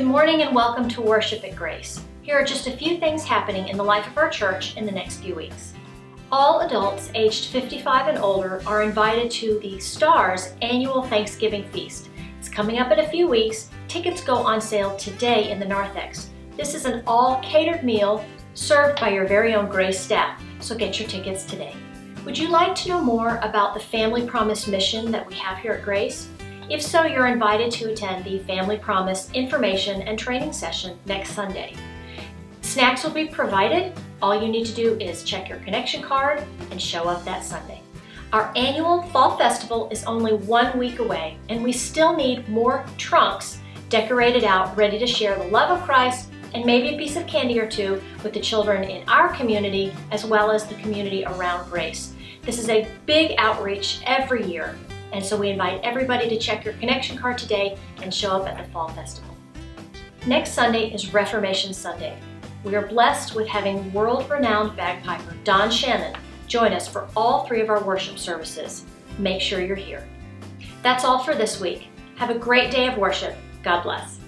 Good morning and welcome to Worship at Grace. Here are just a few things happening in the life of our church in the next few weeks. All adults aged 55 and older are invited to the STARS annual Thanksgiving feast. It's coming up in a few weeks. Tickets go on sale today in the narthex. This is an all catered meal served by your very own Grace staff, so get your tickets today. Would you like to know more about the Family Promise mission that we have here at Grace? If so, you're invited to attend the Family Promise information and training session next Sunday. Snacks will be provided. All you need to do is check your connection card and show up that Sunday. Our annual Fall Festival is only one week away, and we still need more trunks decorated out, ready to share the love of Christ and maybe a piece of candy or two with the children in our community as well as the community around Grace. This is a big outreach every year, and so we invite everybody to check your connection card today and show up at the Fall Festival. Next Sunday is Reformation Sunday. We are blessed with having world-renowned bagpiper Don Shannon join us for all three of our worship services. Make sure you're here. That's all for this week. Have a great day of worship. God bless.